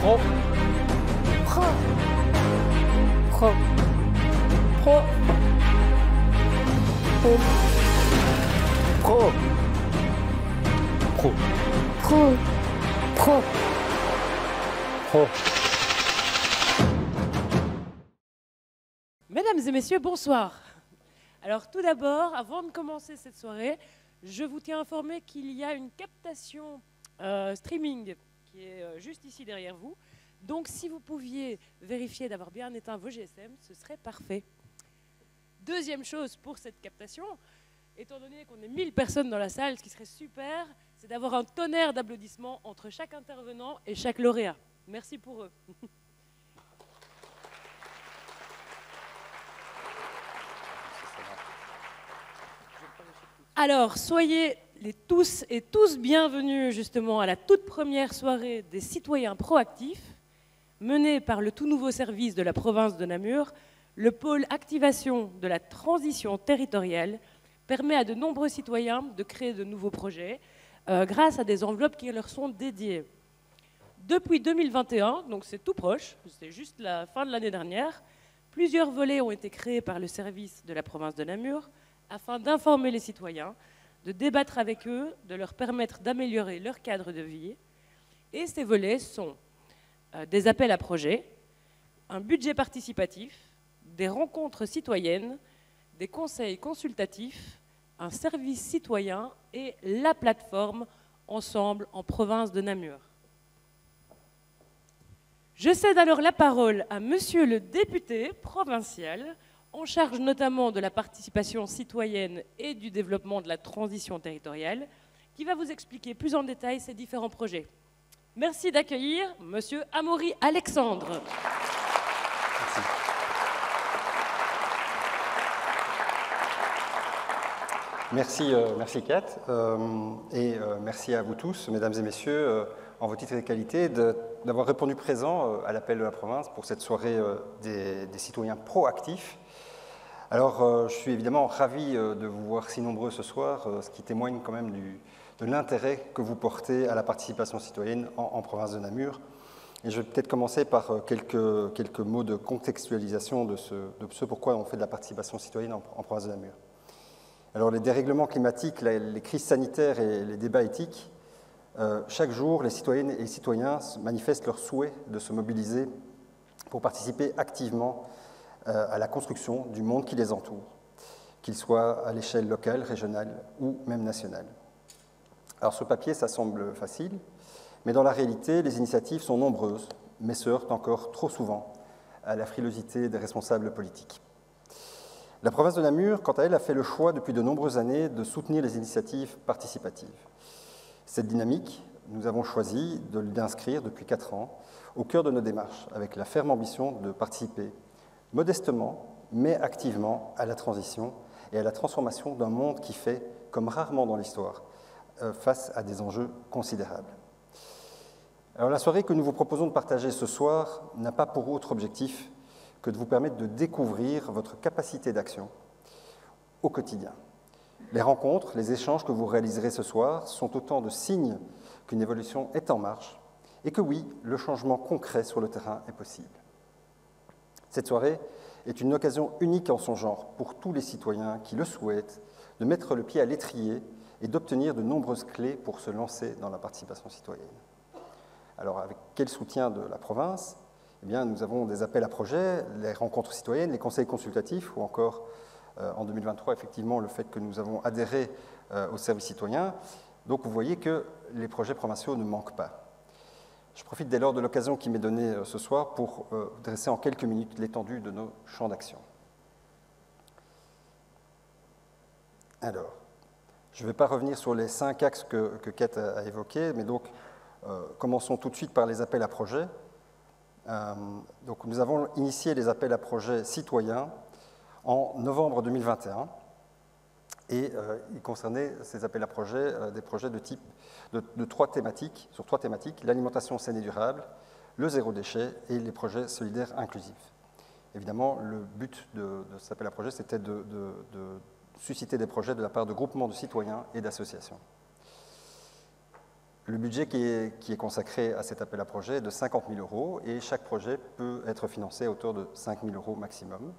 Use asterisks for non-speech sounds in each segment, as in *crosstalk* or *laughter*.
Pro. Pro. Pro. Pro. Pro. Pro. Pro. Pro. Pro. Mesdames et messieurs, bonsoir. Alors tout d'abord, avant de commencer cette soirée, je vous tiens informé qu'il y a une captation euh, streaming qui est euh, juste ici derrière vous. Donc si vous pouviez vérifier d'avoir bien éteint vos GSM, ce serait parfait. Deuxième chose pour cette captation, étant donné qu'on est 1000 personnes dans la salle, ce qui serait super, c'est d'avoir un tonnerre d'applaudissements entre chaque intervenant et chaque lauréat. Merci pour eux. *laughs* Alors, soyez les tous et tous bienvenus justement à la toute première soirée des citoyens proactifs, menée par le tout nouveau service de la province de Namur. Le pôle activation de la transition territoriale permet à de nombreux citoyens de créer de nouveaux projets euh, grâce à des enveloppes qui leur sont dédiées. Depuis 2021, donc c'est tout proche, c'est juste la fin de l'année dernière, plusieurs volets ont été créés par le service de la province de Namur afin d'informer les citoyens, de débattre avec eux, de leur permettre d'améliorer leur cadre de vie. Et ces volets sont euh, des appels à projets, un budget participatif, des rencontres citoyennes, des conseils consultatifs, un service citoyen et la plateforme Ensemble en province de Namur. Je cède alors la parole à Monsieur le député provincial, en charge notamment de la participation citoyenne et du développement de la transition territoriale, qui va vous expliquer plus en détail ces différents projets. Merci d'accueillir Monsieur Amaury Alexandre. Merci. Merci, euh, Kate, euh, et euh, merci à vous tous, mesdames et messieurs, en vos titres et qualités, d'avoir répondu présent à l'appel de la province pour cette soirée des citoyens proactifs. Alors, euh, je suis évidemment ravi euh, de vous voir si nombreux ce soir, euh, ce qui témoigne quand même de l'intérêt que vous portez à la participation citoyenne en, province de Namur. Et je vais peut-être commencer par quelques, quelques mots de contextualisation de ce, pourquoi on fait de la participation citoyenne en, province de Namur. Alors, les dérèglements climatiques, les crises sanitaires et les débats éthiques, chaque jour, les citoyennes et les citoyens manifestent leur souhait de se mobiliser pour participer activement à la construction du monde qui les entoure, qu'il soit à l'échelle locale, régionale ou même nationale. Alors, sur papier, ça semble facile, mais dans la réalité, les initiatives sont nombreuses, mais se heurtent encore trop souvent à la frilosité des responsables politiques. La province de Namur, quant à elle, a fait le choix depuis de nombreuses années de soutenir les initiatives participatives. Cette dynamique, nous avons choisi de l'inscrire depuis quatre ans au cœur de nos démarches, avec la ferme ambition de participer modestement, mais activement, à la transition et à la transformation d'un monde qui fait, comme rarement dans l'histoire, euh, face à des enjeux considérables. Alors la soirée que nous vous proposons de partager ce soir n'a pas pour autre objectif que de vous permettre de découvrir votre capacité d'action au quotidien. Les rencontres, les échanges que vous réaliserez ce soir sont autant de signes qu'une évolution est en marche et que oui, le changement concret sur le terrain est possible. Cette soirée est une occasion unique en son genre pour tous les citoyens qui le souhaitent de mettre le pied à l'étrier et d'obtenir de nombreuses clés pour se lancer dans la participation citoyenne. Alors, avec quel soutien de la province? Eh bien, Nous avons des appels à projets, les rencontres citoyennes, les conseils consultatifs ou encore euh, en 2023, effectivement, le fait que nous avons adhéré euh, au service citoyen. Donc, vous voyez que les projets provinciaux ne manquent pas. Je profite dès lors de l'occasion qui m'est donnée euh, ce soir pour euh, dresser en quelques minutes l'étendue de nos champs d'action. Alors, je ne vais pas revenir sur les cinq axes que, Kate a, évoqués, mais donc euh, commençons tout de suite par les appels à projets. Nous avons initié les appels à projets citoyens en novembre 2021 et euh, ils concernaient ces appels à projets euh, des projets de type de, trois thématiques, sur trois thématiques l'alimentation saine et durable, le zéro déchet et les projets solidaires inclusifs. Évidemment, le but de, cet appel à projet, c'était de, susciter des projets de la part de groupements de citoyens et d'associations. Le budget qui est, qui est, consacré à cet appel à projet est de 50 000 euros et chaque projet peut être financé à de 5 000 euros maximum.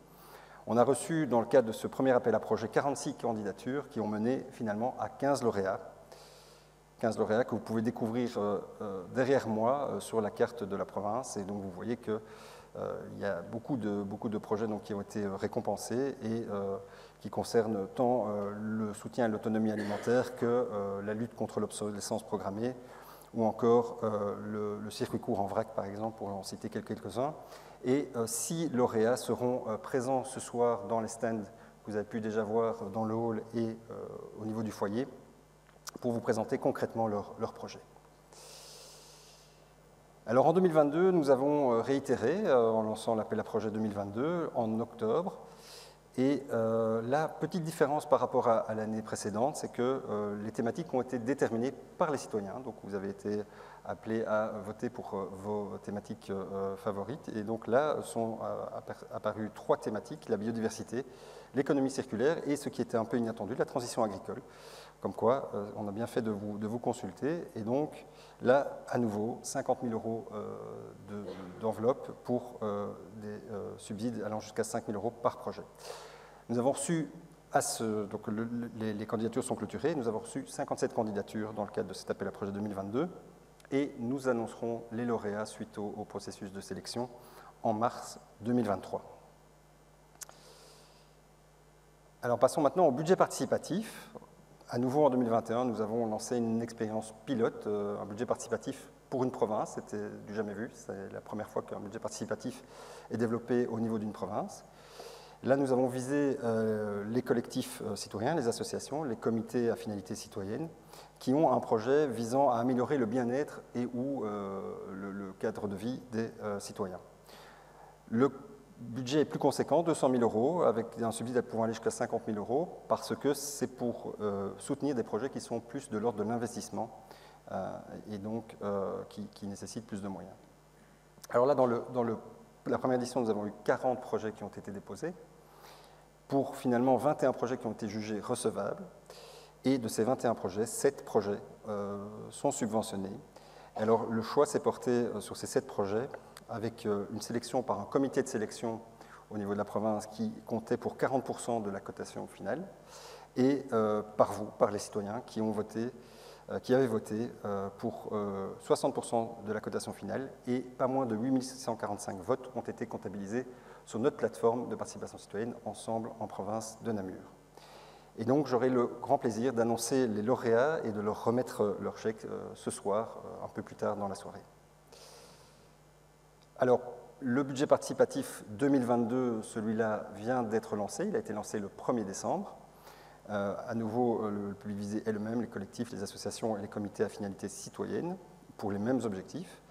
On a reçu, dans le cadre de ce premier appel à projet, 46 candidatures qui ont mené finalement à 15 lauréats. 15 lauréats que vous pouvez découvrir euh, euh, derrière moi euh, sur la carte de la province. Et donc vous voyez qu'il y a beaucoup de, beaucoup de projets donc, qui ont été récompensés et qui concernent tant le soutien à l'autonomie alimentaire que la lutte contre l'obsolescence programmée ou encore le, le, circuit court en vrac, par exemple, pour en citer quelques-uns. Et euh, six lauréats seront euh, présents ce soir dans les stands que vous avez pu déjà voir dans le hall et euh, au niveau du foyer pour vous présenter concrètement leur, leur projet. Alors en 2022, nous avons réitéré en lançant l'appel à projet 2022 en octobre. Et la petite différence par rapport à, l'année précédente, c'est que les thématiques ont été déterminées par les citoyens. Donc vous avez été appelés à voter pour euh, vos thématiques favorites. Et donc là sont apparues trois thématiques, la biodiversité, l'économie circulaire et ce qui était un peu inattendu, la transition agricole. Comme quoi, on a bien fait de vous, de vous, consulter. Et donc là, à nouveau, 50 000 euros d'enveloppe pour des subsides allant jusqu'à 5 000 euros par projet. Nous avons reçu, donc les, candidatures sont clôturées, nous avons reçu 57 candidatures dans le cadre de cet appel à projet 2022 et nous annoncerons les lauréats suite au, processus de sélection en mars 2023. Alors passons maintenant au budget participatif. À nouveau en 2021, nous avons lancé une expérience pilote, euh, un budget participatif pour une province. C'était du jamais vu. C'est la première fois qu'un budget participatif est développé au niveau d'une province. Là, nous avons visé euh, les collectifs euh, citoyens, les associations, les comités à finalité citoyenne, qui ont un projet visant à améliorer le bien-être et ou euh, le, cadre de vie des citoyens. Le budget est plus conséquent, 200 000 euros, avec un subside pouvant aller jusqu'à 50 000 euros, parce que c'est pour soutenir des projets qui sont plus de l'ordre de l'investissement et donc qui, nécessitent plus de moyens. Alors là, dans, la première édition, nous avons eu 40 projets qui ont été déposés pour finalement 21 projets qui ont été jugés recevables. Et de ces 21 projets, 7 projets euh, sont subventionnés. Alors le choix s'est porté euh, sur ces 7 projets avec euh, une sélection par un comité de sélection au niveau de la province qui comptait pour 40% de la cotation finale et par vous, par les citoyens qui ont voté, qui avaient voté pour 60% de la cotation finale et pas moins de 8645 votes ont été comptabilisés sur notre plateforme de participation citoyenne Ensemble en province de Namur. Et donc j'aurai le grand plaisir d'annoncer les lauréats et de leur remettre leur chèque euh, ce soir, euh, un peu plus tard dans la soirée. Alors, le budget participatif 2022, celui-là vient d'être lancé, il a été lancé le 1er décembre. Euh, à nouveau, le public visé est le même, les collectifs, les associations et les comités à finalité citoyenne, pour les mêmes objectifs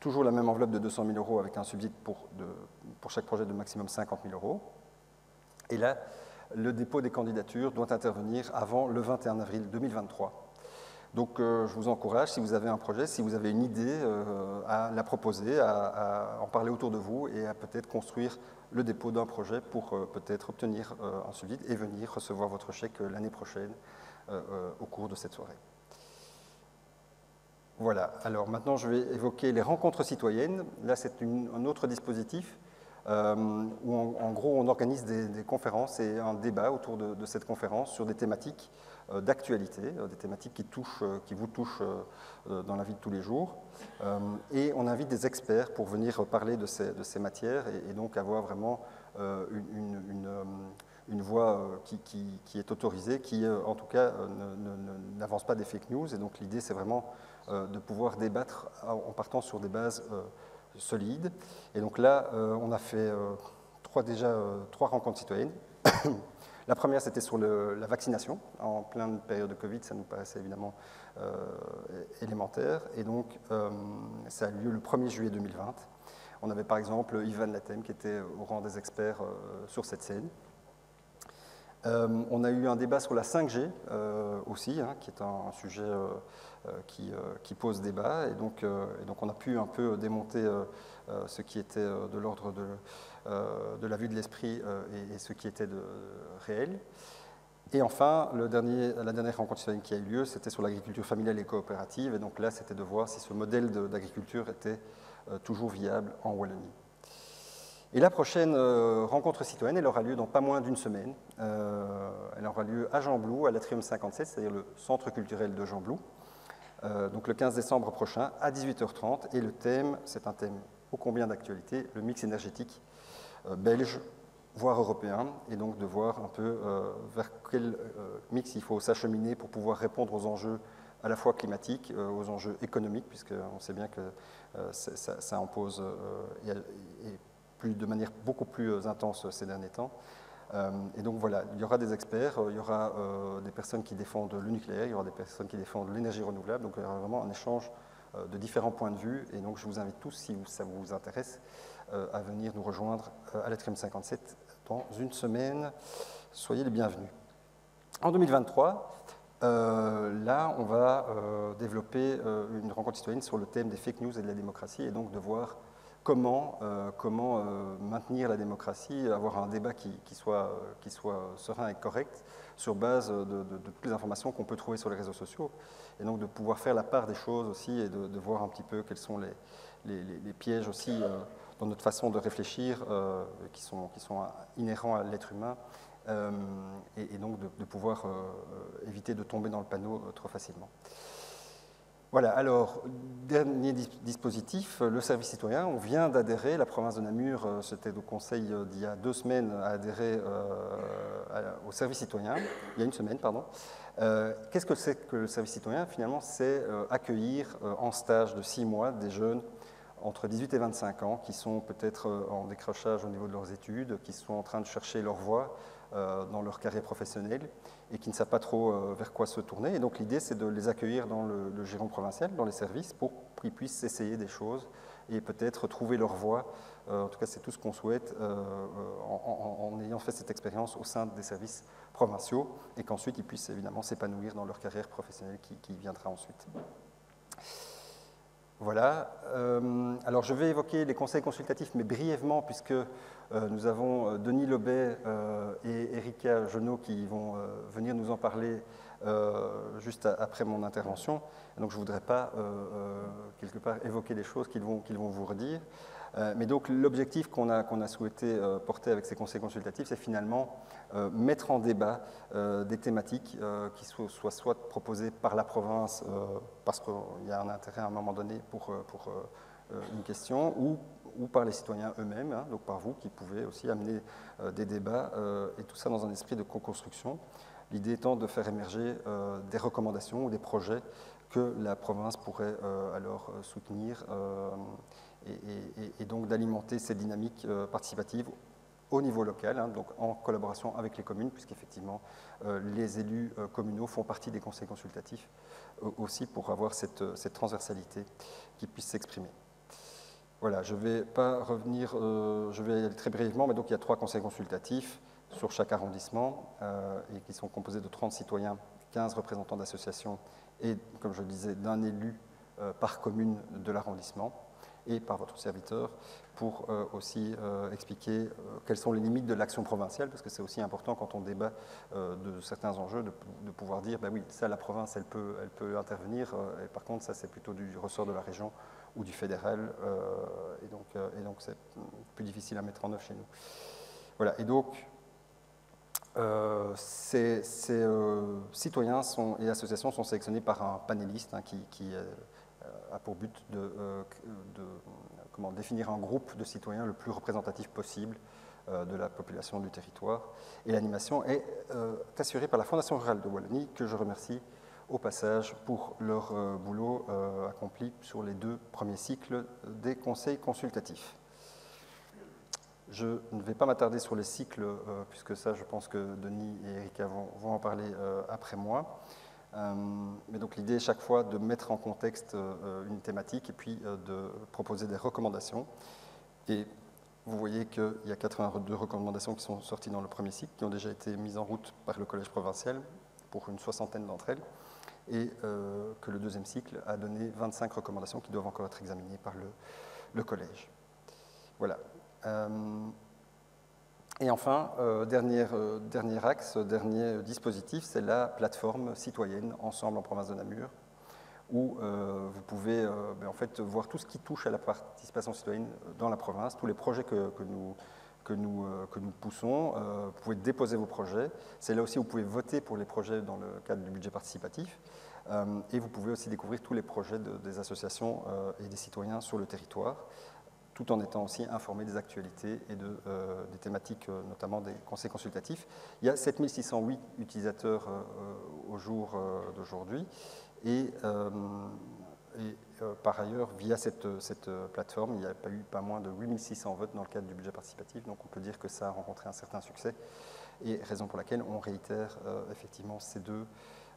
toujours la même enveloppe de 200 000 euros avec un subside pour, pour chaque projet de maximum 50 000 euros. Et là, le dépôt des candidatures doit intervenir avant le 21 avril 2023. Donc euh, je vous encourage, si vous avez un projet, si vous avez une idée, euh, à la proposer, à, en parler autour de vous et à peut-être construire le dépôt d'un projet pour euh, peut-être obtenir un subside et venir recevoir votre chèque l'année prochaine au cours de cette soirée. Voilà, alors maintenant je vais évoquer les rencontres citoyennes. Là, c'est un autre dispositif où en, gros on organise des, conférences et un débat autour de, cette conférence sur des thématiques euh, d'actualité, euh, des thématiques qui, touchent, euh, qui vous touchent euh, dans la vie de tous les jours. Euh, et on invite des experts pour venir parler de ces, matières et, donc avoir vraiment une, voix qui, est autorisée, qui en tout cas n'avance pas des fake news. Et donc l'idée, c'est vraiment euh, de pouvoir débattre en partant sur des bases euh, solides. Et donc là, euh, on a fait trois, déjà trois rencontres citoyennes. *coughs* La première, c'était sur la vaccination. En pleine période de Covid, ça nous paraissait évidemment euh, élémentaire. Et donc, euh, ça a eu lieu le 1er juillet 2020. On avait par exemple Ivan Latem qui était au rang des experts euh, sur cette scène. On a eu un débat sur la 5G aussi, hein, qui est un, sujet euh, qui, euh, pose débat. Et donc, euh, on a pu un peu démonter ce qui était de l'ordre de, la vue de l'esprit et, ce qui était réel. Et enfin, la dernière rencontre qui a eu lieu, c'était sur l'agriculture familiale et coopérative. Et donc là, c'était de voir si ce modèle d'agriculture était euh, toujours viable en Wallonie. Et la prochaine euh, rencontre citoyenne, elle aura lieu dans pas moins d'une semaine. Euh, elle aura lieu à Jean-Blou, à l'Atrium 57, c'est-à-dire le centre culturel de Jean-Blou, donc le 15 décembre prochain, à 18h30. Et le thème, c'est un thème ô combien d'actualité, le mix énergétique belge voire européen, et donc de voir un peu euh, vers quel euh, mix il faut s'acheminer pour pouvoir répondre aux enjeux à la fois climatiques, euh, aux enjeux économiques, puisqu'on sait bien que ça, ça, en pose et, plus, de manière beaucoup plus intense ces derniers temps. et donc voilà, il y aura des experts, il y aura des personnes qui défendent le nucléaire, il y aura des personnes qui défendent l'énergie renouvelable, donc il y aura vraiment un échange de différents points de vue, et donc je vous invite tous, si ça vous intéresse, à venir nous rejoindre à l'Atrium 57 dans une semaine. Soyez les bienvenus. En 2023, euh, là, on va euh, développer euh, une rencontre citoyenne sur le thème des fake news et de la démocratie, et donc de voir comment, comment maintenir la démocratie, avoir un débat qui, soit, qui soit serein et correct sur base de, toutes les informations qu'on peut trouver sur les réseaux sociaux, et donc de pouvoir faire la part des choses aussi et de, voir un petit peu quels sont les, pièges aussi dans notre façon de réfléchir, euh, qui, sont, inhérents à l'être humain, euh, et, donc de, pouvoir euh, éviter de tomber dans le panneau trop facilement. Voilà, alors, dernier dispositif, le service citoyen. On vient d'adhérer, la province de Namur, c'était au conseil d'il y a deux semaines, a adhéré au service citoyen, il y a une semaine, pardon. Qu'est-ce que c'est que le service citoyen? Finalement, c'est accueillir en stage de six mois des jeunes entre 18 et 25 ans qui sont peut-être euh, en décrochage au niveau de leurs études, qui sont en train de chercher leur voie euh, dans leur carrière professionnelle et qui ne savent pas trop euh, vers quoi se tourner. Et donc l'idée, c'est de les accueillir dans le, le giron provincial, dans les services, pour qu'ils puissent essayer des choses et peut-être trouver leur voie. en tout cas, c'est tout ce qu'on souhaite en, ayant fait cette expérience au sein des services provinciaux et qu'ensuite ils puissent évidemment s'épanouir dans leur carrière professionnelle qui, qui viendra ensuite. Voilà. Euh, alors je vais évoquer les conseils consultatifs, mais brièvement, puisque euh, nous avons euh, Denis Lobet et Erika Genot qui vont venir nous en parler juste après mon intervention. Donc je ne voudrais pas, quelque part, évoquer des choses qu'ils vont, qu'ils vont vous redire. Euh, mais donc l'objectif qu'on a, qu'on a, souhaité euh, porter avec ces conseils consultatifs, c'est finalement euh, mettre en débat des thématiques qui soient, soit proposées par la province, parce qu'il y a un intérêt à un moment donné pour, pour une question, ou, ou, par les citoyens eux-mêmes, hein, donc par vous qui pouvez aussi amener des débats, et tout ça dans un esprit de co-construction. L'idée étant de faire émerger des recommandations ou des projets que la province pourrait alors soutenir et, donc d'alimenter ces dynamiques euh, participatives au niveau local, hein, donc en collaboration avec les communes, puisqu'effectivement euh, les élus euh, communaux font partie des conseils consultatifs aussi pour avoir cette, transversalité qui puisse s'exprimer. Voilà, je ne vais pas revenir, je vais aller très brièvement, mais donc il y a trois conseils consultatifs sur chaque arrondissement et qui sont composés de 30 citoyens, 15 représentants d'associations et, comme je le disais, d'un élu par commune de l'arrondissement et par votre serviteur pour euh, aussi euh, expliquer euh, quelles sont les limites de l'action provinciale, parce que c'est aussi important quand on débat de certains enjeux de, pouvoir dire, ben oui, ça la province, elle peut, elle peut intervenir, et par contre ça c'est plutôt du ressort de la région ou du fédéral, et donc et donc c'est plus difficile à mettre en œuvre chez nous. Voilà, et donc ces, citoyens et associations sont sélectionnés par un panéliste hein, qui, a pour but de, euh, définir un groupe de citoyens le plus représentatif possible euh, de la population du territoire. Et l'animation est euh, assurée par la Fondation rurale de Wallonie, que je remercie au passage pour leur boulot accompli sur les deux premiers cycles des conseils consultatifs. Je ne vais pas m'attarder sur les cycles, puisque ça, je pense que Denis et Erika vont, en parler après moi. Euh, mais donc l'idée est chaque fois de mettre en contexte euh, une thématique et puis euh, de proposer des recommandations. Et vous voyez qu'il y a 82 recommandations qui sont sorties dans le premier cycle, qui ont déjà été mises en route par le Collège provincial pour une soixantaine d'entre elles, et que le deuxième cycle a donné 25 recommandations qui doivent encore être examinées par le, Collège. Voilà. Et enfin, euh, dernier, euh, axe, dernier dispositif, c'est la plateforme citoyenne Ensemble en province de Namur, où euh, vous pouvez euh, ben, en fait, voir tout ce qui touche à la participation citoyenne dans la province, tous les projets que nous, que, nous, euh, que nous poussons. Euh, vous pouvez déposer vos projets. C'est là aussi où vous pouvez voter pour les projets dans le cadre du budget participatif. Euh, et vous pouvez aussi découvrir tous les projets de- des associations et des citoyens sur le territoire tout en étant aussi informé des actualités et de, des thématiques, notamment des conseils consultatifs. Il y a 7608 utilisateurs au jour d'aujourd'hui et, par ailleurs, via cette, cette euh, plateforme, il n'y a pas eu pas moins de 8600 votes dans le cadre du budget participatif, donc on peut dire que ça a rencontré un certain succès et raison pour laquelle on réitère euh, effectivement ces deux,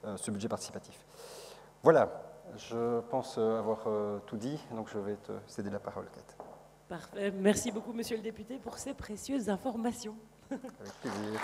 euh, ce budget participatif. Voilà, je pense euh, avoir euh, tout dit, donc je vais te céder la parole, Kate. Parfait. Merci beaucoup, monsieur le député, pour ces précieuses informations. Avec plaisir.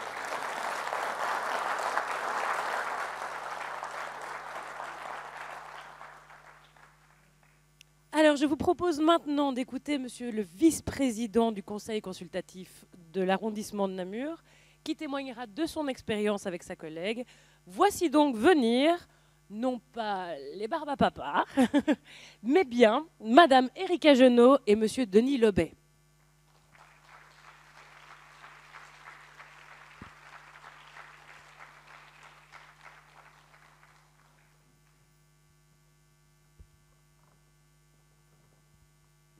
Je vous propose maintenant d'écouter monsieur le vice-président du conseil consultatif de l'arrondissement de Namur, qui témoignera de son expérience avec sa collègue. Voici donc venir, non pas les barbapapas, *laughs* mais bien madame Erika Genot et monsieur Denis Lobet.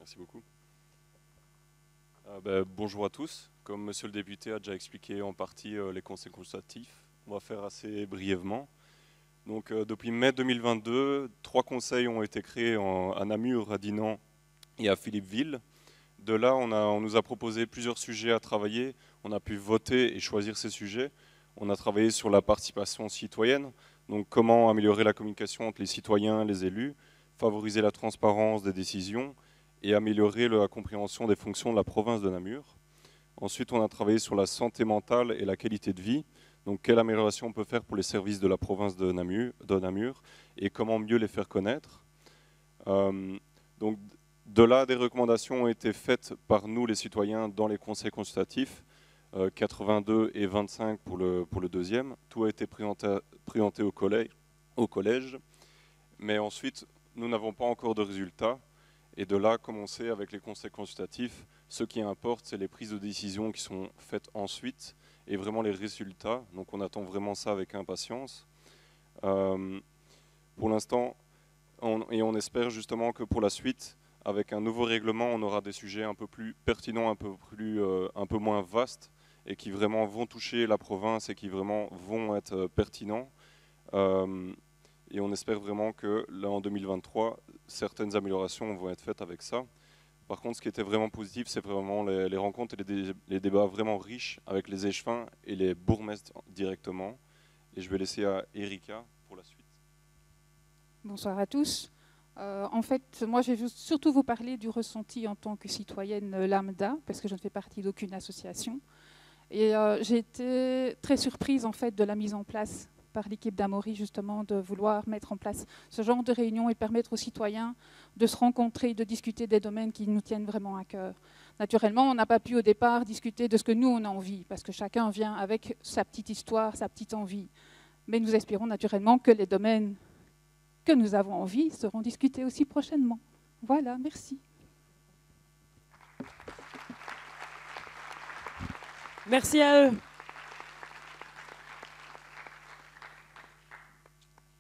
Merci beaucoup. Euh, ben, bonjour à tous. Comme monsieur le député a déjà expliqué en partie euh, les conseils consultatifs, on va faire assez brièvement. Donc, euh, depuis mai 2022, trois conseils ont été créés en- à Namur, à Dinan et à Philippeville. De là, on, on nous a proposé plusieurs sujets à travailler. On a pu voter et choisir ces sujets. On a travaillé sur la participation citoyenne, donc comment améliorer la communication entre les citoyens et les élus, favoriser la transparence des décisions, et améliorer la compréhension des fonctions de la province de Namur. Ensuite, on a travaillé sur la santé mentale et la qualité de vie. Donc, quelle amélioration on peut faire pour les services de la province de Namur, et comment mieux les faire connaître. Euh, donc, de là, des recommandations ont été faites par nous, les citoyens, dans les conseils consultatifs, euh, 82 et 25 pour le, deuxième. Tout a été présenté, au collège. Mais ensuite, nous n'avons pas encore de résultats. Et de là, comme on sait, avec les conseils consultatifs, ce qui importe, c'est les prises de décision qui sont faites ensuite et vraiment les résultats. Donc on attend vraiment ça avec impatience. Euh, pour l'instant, et on espère justement que pour la suite, avec un nouveau règlement, on aura des sujets un peu plus pertinents, un peu, plus, euh, un peu moins vastes et qui vraiment vont toucher la province et qui vraiment vont être euh, pertinents. Et on espère vraiment que là, en 2023, certaines améliorations vont être faites avec ça. Par contre, ce qui était vraiment positif, c'est vraiment les, rencontres et les débats vraiment riches avec les échevins et les bourgmestres directement. Et je vais laisser à Erika pour la suite. Bonsoir à tous. Euh, en fait, moi, je vais surtout vous parler du ressenti en tant que citoyenne euh, lambda, parce que je ne fais partie d'aucune association. Et euh, j'ai été très surprise en fait de la mise en place par l'équipe d'Amaury justement de vouloir mettre en place ce genre de réunion et permettre aux citoyens de se rencontrer, de discuter des domaines qui nous tiennent vraiment à cœur. Naturellement, on n'a pas pu au départ discuter de ce que nous on a envie, parce que chacun vient avec sa petite histoire, sa petite envie. Mais nous espérons naturellement que les domaines que nous avons envie seront discutés aussi prochainement. Voilà, merci. Merci à eux.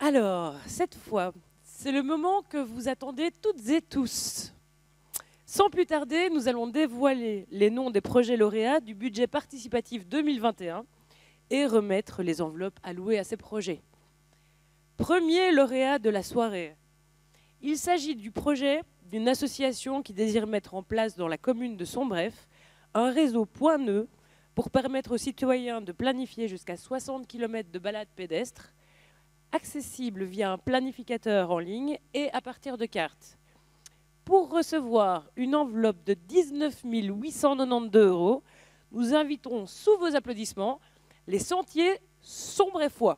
Alors, cette fois, c'est le moment que vous attendez toutes et tous. Sans plus tarder, nous allons dévoiler les noms des projets lauréats du budget participatif 2021 et remettre les enveloppes allouées à ces projets. Premier lauréat de la soirée. Il s'agit du projet d'une association qui désire mettre en place dans la commune de Sombref un réseau point nœud pour permettre aux citoyens de planifier jusqu'à 60 km de balades pédestres, accessibles via un planificateur en ligne et à partir de cartes. Pour recevoir une enveloppe de 19 892 euros, nous invitons sous vos applaudissements les sentiers sombréfois.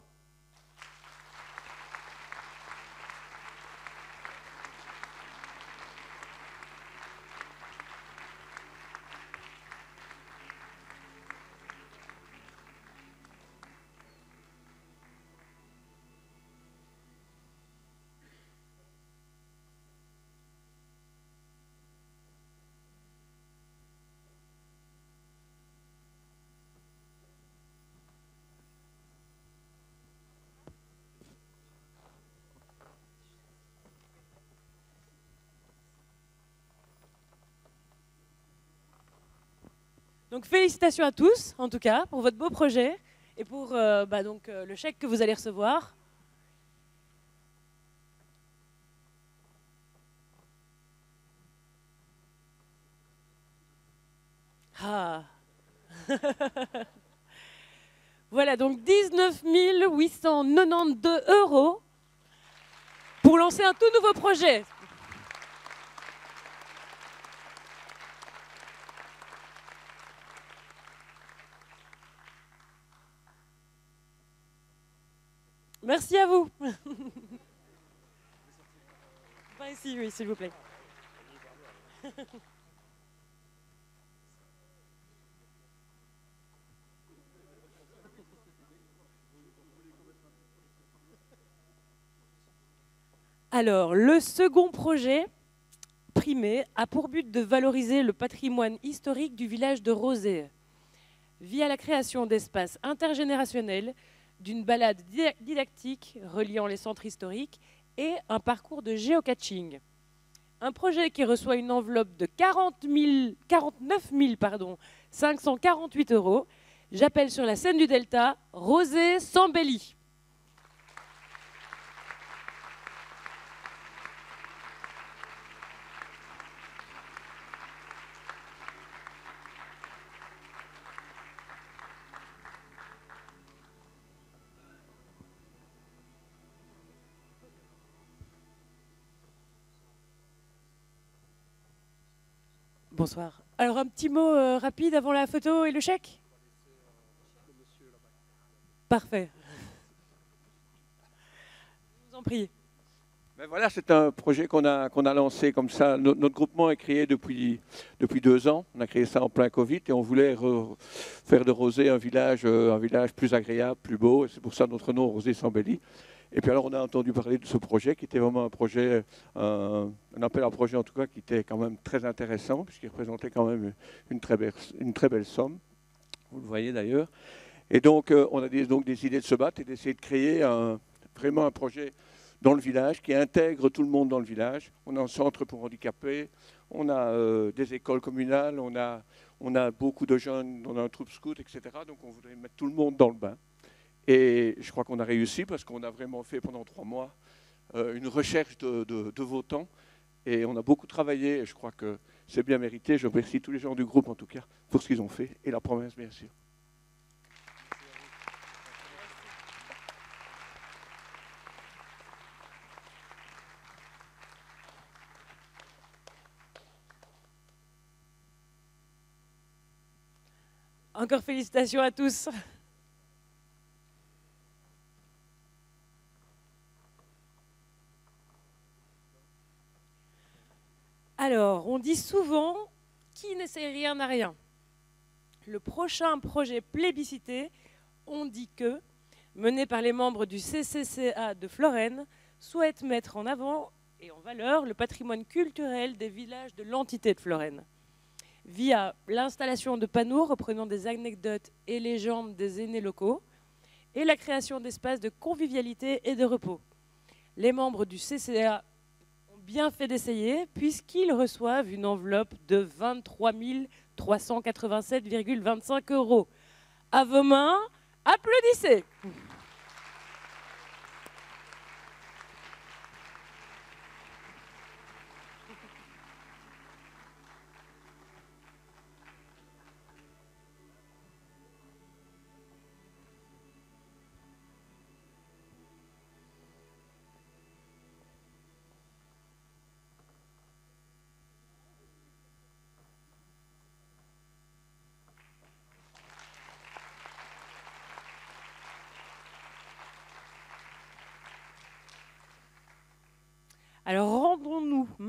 Donc félicitations à tous, en tout cas, pour votre beau projet et pour euh, bah, donc, euh, le chèque que vous allez recevoir. Ah *laughs* Voilà, donc 19 892 euros pour lancer un tout nouveau projet. Merci à vous. *laughs* Ici, oui, s'il vous plaît. *laughs* Alors, le second projet primé a pour but de valoriser le patrimoine historique du village de Rosé via la création d'espaces intergénérationnels, d'une balade di- didactique reliant les centres historiques et un parcours de géocaching. Un projet qui reçoit une enveloppe de 40 000 49 000 pardon, 548 euros. J'appelle sur la scène du Delta Rosé Sambelli. Bonsoir. Alors un petit mot euh, rapide avant la photo et le chèque? Parfait. Je vous en prie. Ben voilà, c'est un projet qu'on a, lancé comme ça. Notre, groupement est créé depuis, deux ans. On a créé ça en plein Covid et on voulait re- faire de Rosé un village, euh, un village plus agréable, plus beau. C'est pour ça notre nom, Rosé Sambelli. Et puis alors, on a entendu parler de ce projet qui était vraiment un projet, un, un appel à projet en tout cas, qui était quand même très intéressant puisqu'il représentait quand même une très belle, somme. Vous le voyez d'ailleurs. Et donc, euh, on a donc des idées de se battre et d'essayer de créer vraiment un projet dans le village, qui intègre tout le monde dans le village. On a un centre pour handicapés, on a euh, des écoles communales, on a, on a beaucoup de jeunes, on a un troupe scout, etc. Donc on voudrait mettre tout le monde dans le bain. Et je crois qu'on a réussi parce qu'on a vraiment fait pendant trois mois euh, une recherche de, votants. Et on a beaucoup travaillé et je crois que c'est bien mérité. Je remercie tous les gens du groupe en tout cas pour ce qu'ils ont fait et la promesse bien sûr. Encore félicitations à tous. Alors, on dit souvent qui n'essaie rien n'a rien. Le prochain projet plébiscité, on dit que, mené par les membres du CCCA de Florène, souhaite mettre en avant et en valeur le patrimoine culturel des villages de l'entité de Florène via l'installation de panneaux reprenant des anecdotes et légendes des aînés locaux et la création d'espaces de convivialité et de repos. Les membres du CCA bien fait d'essayer puisqu'ils reçoivent une enveloppe de 23 387,25 euros. À vos mains, applaudissez.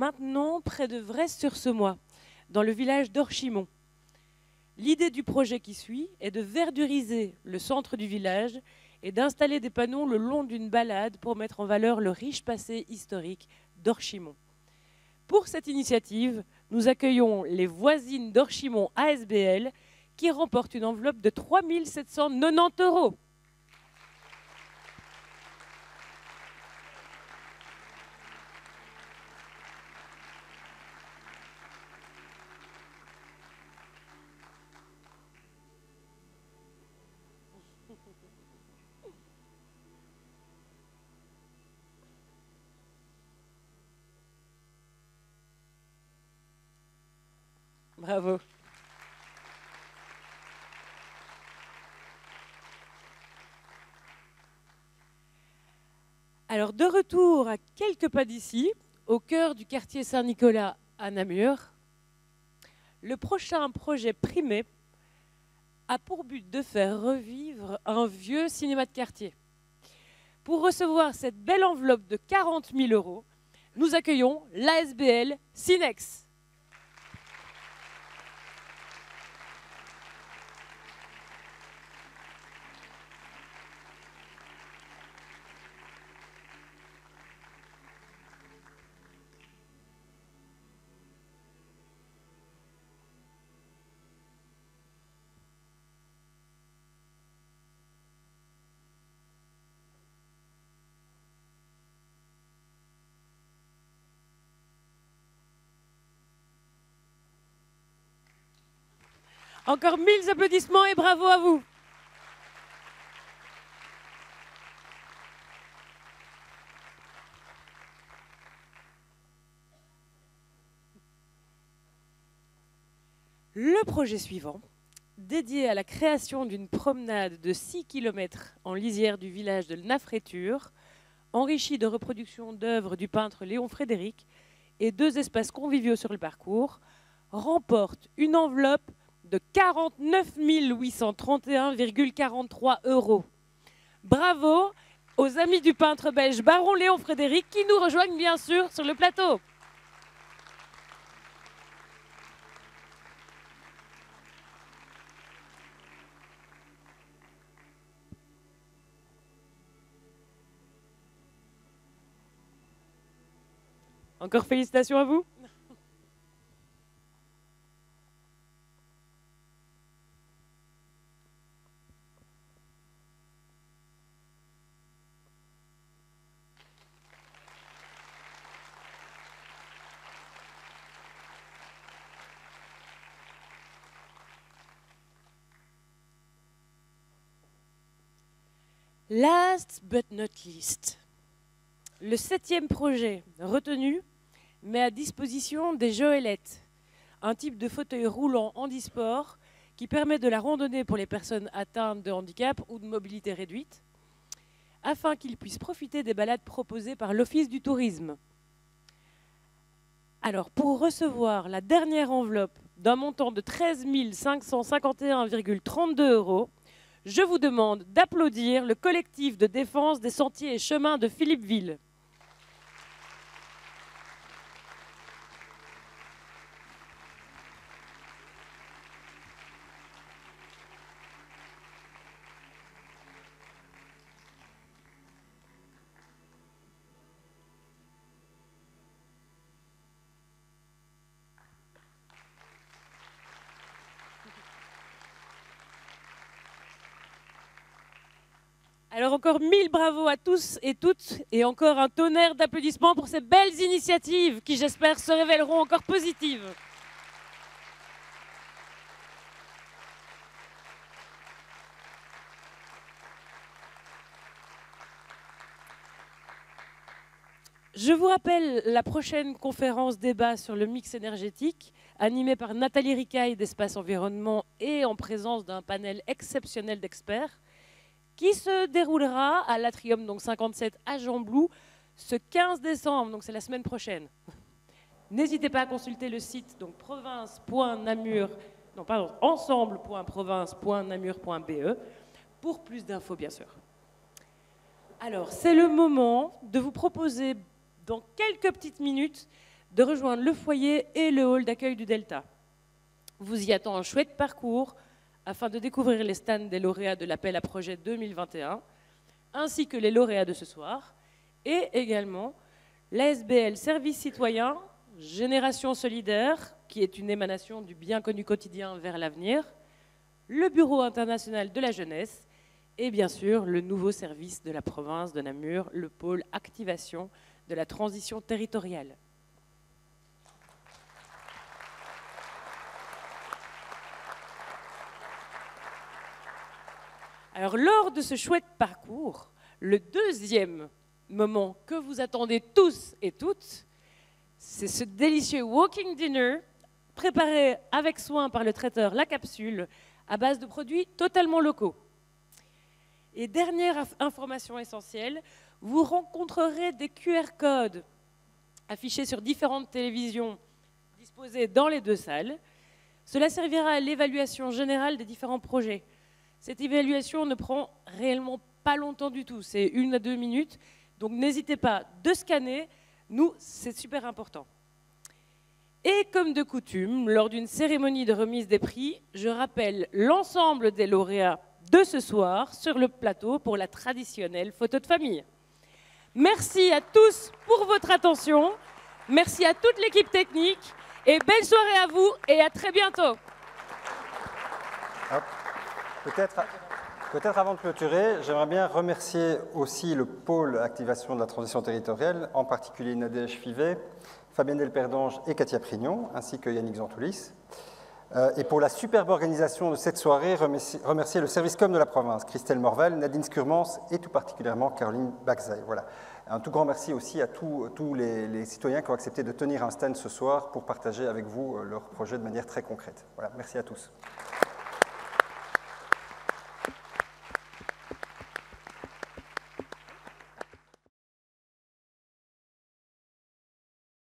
Maintenant près de Vresse-sur-Semois, dans le village d'Orchimont. L'idée du projet qui suit est de verduriser le centre du village et d'installer des panneaux le long d'une balade pour mettre en valeur le riche passé historique d'Orchimont. Pour cette initiative, nous accueillons les voisines d'Orchimont ASBL qui remportent une enveloppe de 3 790 euros. Bravo. Alors, de retour à quelques pas d'ici, au cœur du quartier Saint-Nicolas à Namur, le prochain projet primé a pour but de faire revivre un vieux cinéma de quartier. Pour recevoir cette belle enveloppe de 40 000 euros, nous accueillons l'ASBL Cinex. Encore mille applaudissements et bravo à vous. Le projet suivant, dédié à la création d'une promenade de 6 km en lisière du village de Nafréture, enrichi de reproductions d'œuvres du peintre Léon Frédéric et deux espaces conviviaux sur le parcours, remporte une enveloppe de 49 831,43 euros. Bravo aux amis du peintre belge Baron Léon Frédéric qui nous rejoignent bien sûr sur le plateau. Encore félicitations à vous. Last but not least, le septième projet retenu met à disposition des Joëlettes, un type de fauteuil roulant handisport qui permet de la randonnée pour les personnes atteintes de handicap ou de mobilité réduite, afin qu'ils puissent profiter des balades proposées par l'Office du tourisme. Alors, pour recevoir la dernière enveloppe d'un montant de 13 551,32 euros, je vous demande d'applaudir le collectif de défense des sentiers et chemins de Philippeville. Encore mille bravos à tous et toutes et encore un tonnerre d'applaudissements pour ces belles initiatives qui j'espère se révéleront encore positives. Je vous rappelle la prochaine conférence débat sur le mix énergétique, animée par Nathalie Ricaille d'Espace Environnement et en présence d'un panel exceptionnel d'experts qui se déroulera à l'Atrium donc 57 à Jean-Blou ce 15 décembre, donc c'est la semaine prochaine. *laughs* N'hésitez pas à consulter le site donc province.namur, non pardon, ensemble.province.namur.be pour plus d'infos bien sûr. Alors, c'est le moment de vous proposer dans quelques petites minutes de rejoindre le foyer et le hall d'accueil du Delta. Vous y attend un chouette parcours afin de découvrir les stands des lauréats de l'appel à projet 2021, ainsi que les lauréats de ce soir, et également l'ASBL Service Citoyen, Génération Solidaire, qui est une émanation du bien connu quotidien vers l'avenir, le Bureau international de la jeunesse, et bien sûr le nouveau service de la province de Namur, le pôle activation de la transition territoriale. Alors, lors de ce chouette parcours, le deuxième moment que vous attendez tous et toutes, c'est ce délicieux walking dinner préparée avec soin par le traiteur La Capsule, à base de produits totalement locaux. Et dernière information essentielle, vous rencontrerez des QR codes affichés sur différentes télévisions disposées dans les deux salles. Cela servira à l'évaluation générale des différents projets. Cette évaluation ne prend réellement pas longtemps du tout, c'est une à deux minutes. Donc n'hésitez pas de scanner, nous, c'est super important. Et comme de coutume, lors d'une cérémonie de remise des prix, je rappelle l'ensemble des lauréats de ce soir sur le plateau pour la traditionnelle photo de famille. Merci à tous pour votre attention. Merci à toute l'équipe technique. Et belle soirée à vous et à très bientôt. Peut-être peut avant de clôturer, j'aimerais bien remercier aussi le pôle activation de la transition territoriale, en particulier Nadège Fivet, Fabienne Delperdange et Katia Prignon, ainsi que Yannick Zantoulis. Euh, et pour la superbe organisation de cette soirée, remercier, le service com de la province, Christelle Morval, Nadine Scurmans et tout particulièrement Caroline Baxay. Voilà. Un tout grand merci aussi à tous, les, citoyens qui ont accepté de tenir un stand ce soir pour partager avec vous euh, leur projet de manière très concrète. Voilà. Merci à tous.